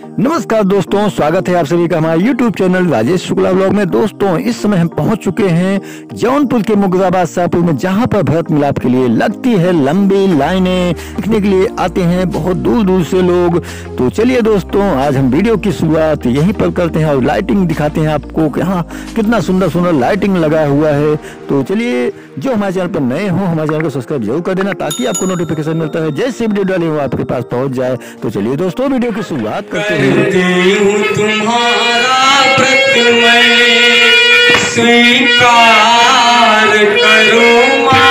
नमस्कार दोस्तों, स्वागत है आप सभी का हमारे YouTube channel Rajesh Shukla blog में। दोस्तों, इस समय हम पहुँच चुके हैं जौनपुर के मुगराबाद शाहपुर में, जहाँ पर भरत मिलाप के लिए लगती है लंबी लाइनें। देखने के लिए आते हैं बहुत दूर दूर से लोग। तो चलिए दोस्तों, आज हम वीडियो की शुरुआत यहीं पर करते हैं और लाइटिंग दिखाते हैं आपको कि हाँ कितना सुंदर सुंदर लाइटिंग लगा हुआ है। तो चलिए, जो हमारे चैनल पर नए हो, हमारे चैनल को सब्सक्राइब ज़रूर कर देना ताकि आपको नोटिफिकेशन मिलता है। जैसे वीडियो डाले वो आपके पास पहुँच जाए। तो चलिए दोस्तों, वीडियो की शुरुआत करते हैं। करती हूँ तुम्हारा व्रत मैं स्वीकार करो माँ।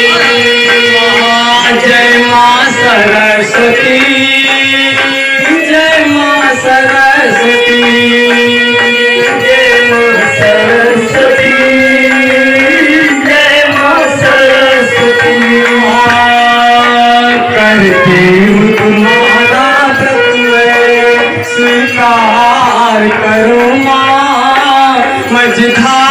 सरस्वती। जय माँ सरस्वती। जय माँ सरस्वती। जय माँ सरस्वती। करती तुम्हारा स्वीकार करो माँ। मझधार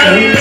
माँ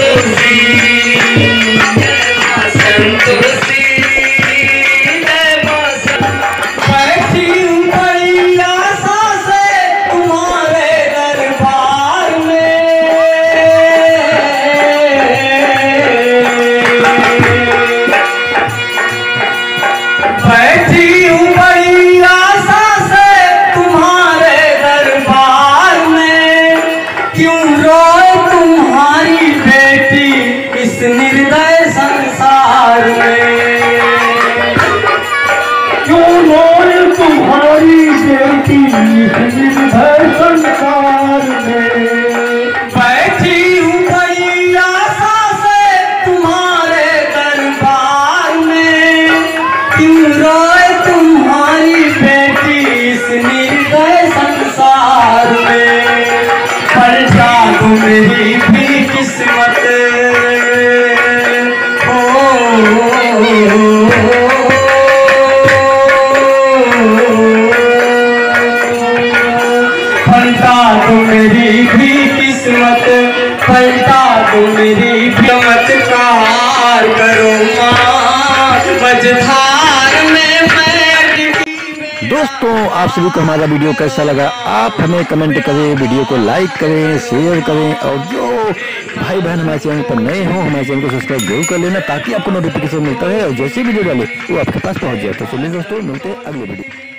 पलटा मेरी भी किस्मत। हो पलटा दो मेरी भी किस्मत पलटा दो मेरी भी करो माँ। मझधार में मैं दोस्तों, आप सभी को हमारा वीडियो कैसा लगा? आप हमें कमेंट करें, वीडियो को लाइक करें, शेयर करें और जो भाई बहन हमारे चैनल पर नए हो, हमारे चैनल को सब्सक्राइब ज़रूर कर लेना ताकि आपको नोटिफिकेशन मिलता है और जैसे वीडियो डाले, वो आपके पास पहुँच जाए। तो चलिए दोस्तों, मिलते हैं अगले वीडियो